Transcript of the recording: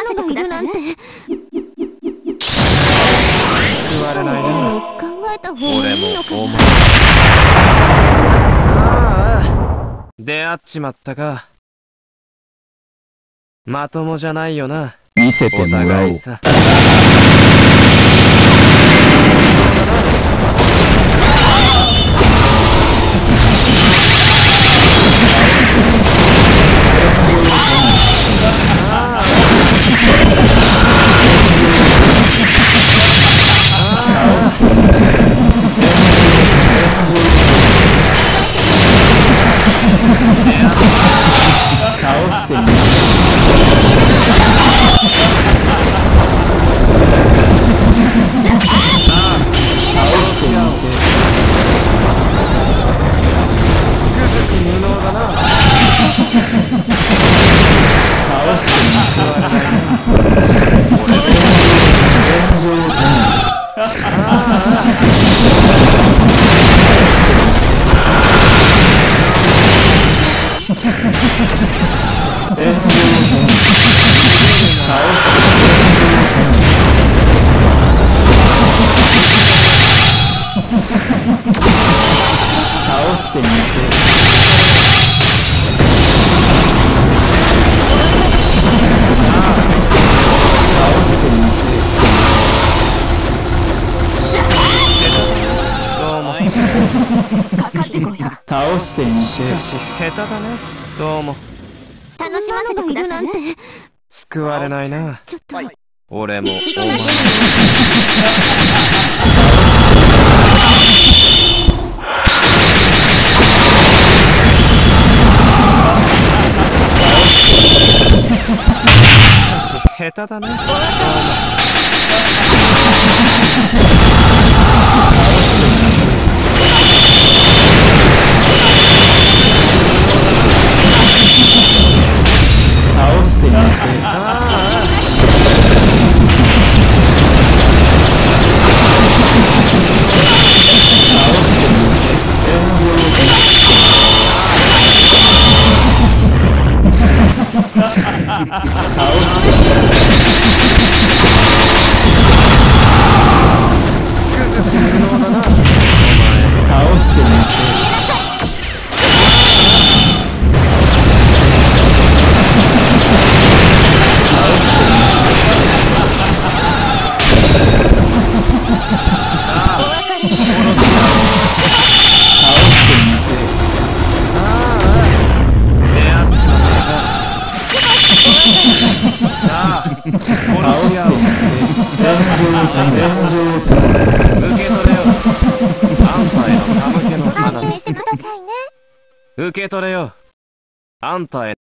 ませてくださいね。救われないな考えた方が俺もいいのかなお前ああ出会っちまったかまともじゃないよな。見せておもらお互いうさ 倒してみせかかってこい。倒してみせしかし下手だね。どうも。楽しませてくださいね。救われないな。ちょっと、俺も。お前。下手だねつくづく無能だ殺し合おう。受け取れよあんたへの手向けの花。受け取れよあんたへ